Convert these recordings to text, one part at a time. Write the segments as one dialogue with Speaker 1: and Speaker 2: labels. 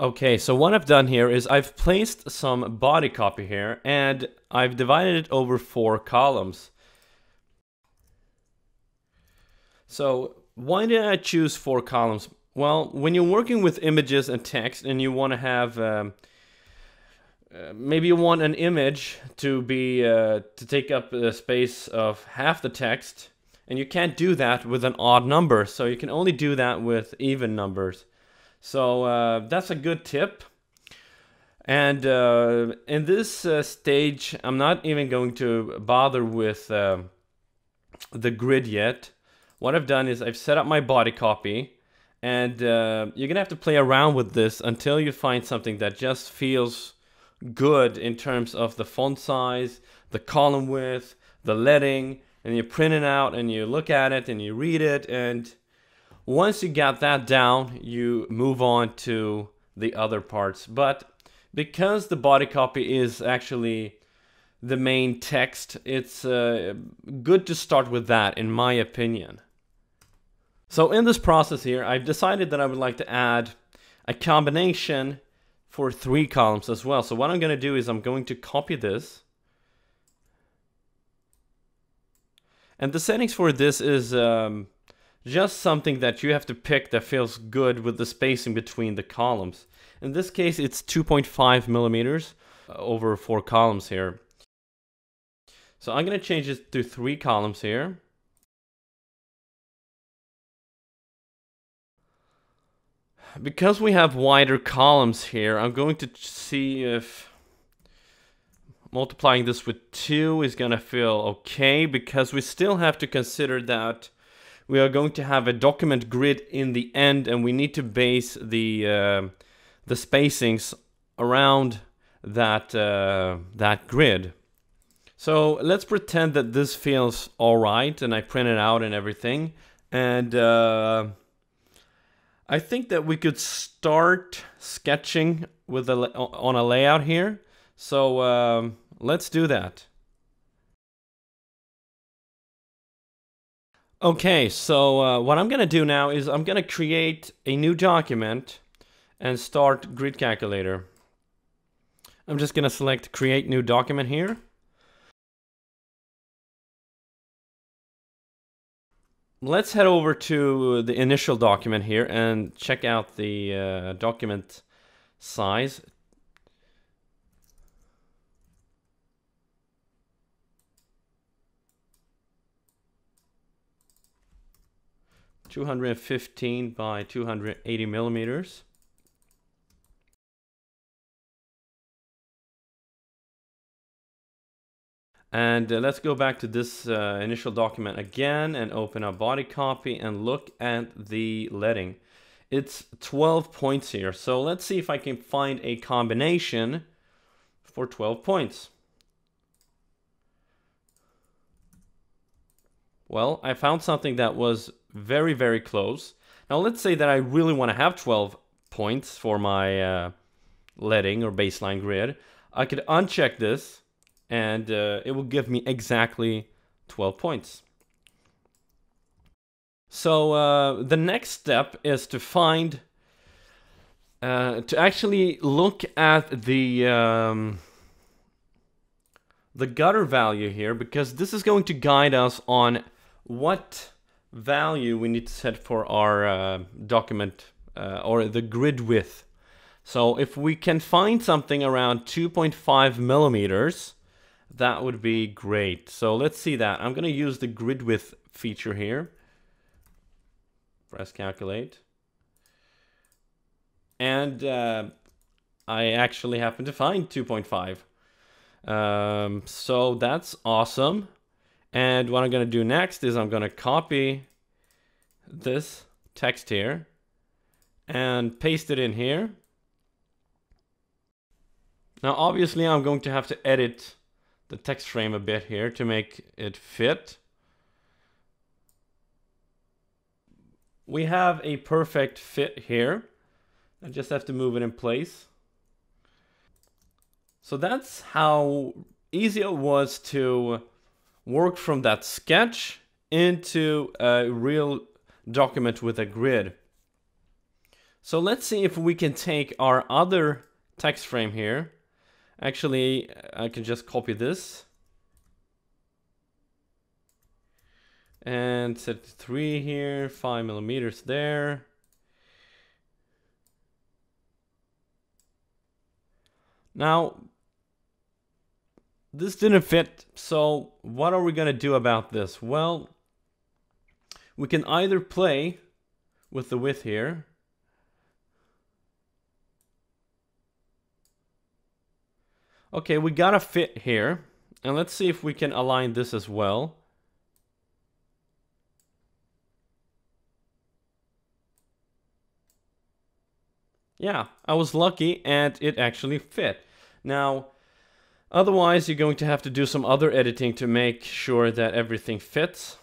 Speaker 1: Okay, so what I've done here is I've placed some body copy here and I've divided it over four columns. So why did I choose four columns? Well, when you're working with images and text and you want to have um, uh, maybe you want an image to be uh, to take up the space of half the text and you can't do that with an odd number so you can only do that with even numbers so uh, that's a good tip. And uh, in this uh, stage, I'm not even going to bother with uh, the grid yet. What I've done is I've set up my body copy and uh, you're gonna have to play around with this until you find something that just feels good in terms of the font size, the column width, the leading, and you print it out and you look at it and you read it and once you got that down, you move on to the other parts. But because the body copy is actually the main text, it's uh, good to start with that, in my opinion. So in this process here, I've decided that I would like to add a combination for three columns as well. So what I'm going to do is I'm going to copy this. And the settings for this is um, just something that you have to pick that feels good with the spacing between the columns. In this case, it's 2.5 millimeters uh, over four columns here. So I'm going to change this to three columns here. Because we have wider columns here, I'm going to see if multiplying this with 2 is going to feel okay because we still have to consider that we are going to have a document grid in the end and we need to base the uh, the spacings around that uh, that grid. So let's pretend that this feels all right and I print it out and everything. And uh, I think that we could start sketching with a, on a layout here. So um, let's do that. Okay, so uh, what I'm going to do now is I'm going to create a new document and start Grid Calculator. I'm just going to select Create New Document here. Let's head over to the initial document here and check out the uh, document size. 215 by 280 millimeters. And uh, let's go back to this uh, initial document again and open our body copy and look at the leading. It's 12 points here. So let's see if I can find a combination for 12 points. Well, I found something that was very, very close. Now let's say that I really want to have 12 points for my uh, leading or baseline grid. I could uncheck this and uh, it will give me exactly 12 points. So uh, the next step is to find, uh, to actually look at the um, the gutter value here because this is going to guide us on what value we need to set for our uh, document uh, or the grid width. So if we can find something around 2.5 millimeters, that would be great. So let's see that. I'm going to use the grid width feature here. Press calculate. And uh, I actually happen to find 2.5. Um, so that's awesome. And what I'm going to do next is I'm going to copy this text here and paste it in here. Now, obviously, I'm going to have to edit the text frame a bit here to make it fit. We have a perfect fit here. I just have to move it in place. So that's how easy it was to work from that sketch into a real document with a grid. So let's see if we can take our other text frame here. Actually, I can just copy this. And set three here, five millimeters there. Now, this didn't fit, so what are we gonna do about this? Well, we can either play with the width here. Okay, we got a fit here. And let's see if we can align this as well. Yeah, I was lucky and it actually fit. Now, otherwise you're going to have to do some other editing to make sure that everything fits.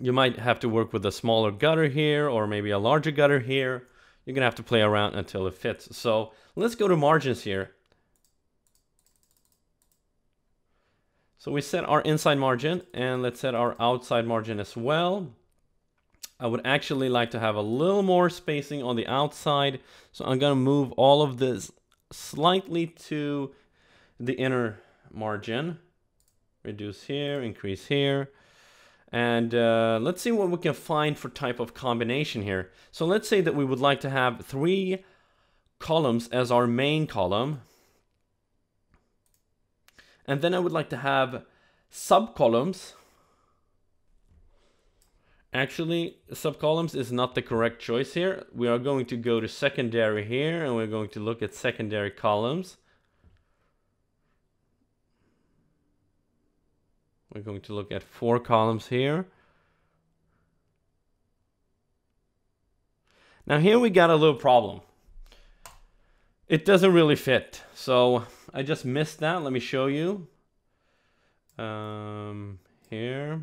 Speaker 1: You might have to work with a smaller gutter here or maybe a larger gutter here. You're gonna have to play around until it fits. So let's go to margins here. So we set our inside margin and let's set our outside margin as well. I would actually like to have a little more spacing on the outside. So I'm gonna move all of this slightly to the inner margin. Reduce here, increase here. And uh, let's see what we can find for type of combination here. So let's say that we would like to have three columns as our main column. And then I would like to have subcolumns. Actually, subcolumns is not the correct choice here. We are going to go to secondary here and we're going to look at secondary columns. We're going to look at four columns here. Now here we got a little problem. It doesn't really fit. So I just missed that. Let me show you. Um, here.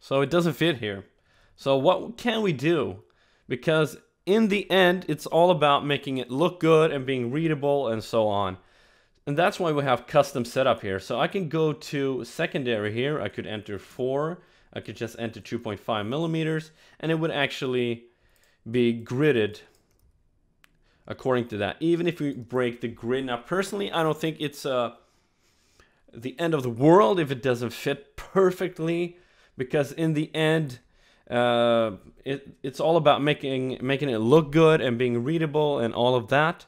Speaker 1: So it doesn't fit here. So what can we do? Because in the end, it's all about making it look good and being readable and so on. And that's why we have custom setup here. So I can go to secondary here. I could enter 4. I could just enter 2.5 millimeters. And it would actually be gridded according to that. Even if we break the grid. Now, personally, I don't think it's uh, the end of the world if it doesn't fit perfectly. Because in the end, uh, it, it's all about making making it look good and being readable and all of that.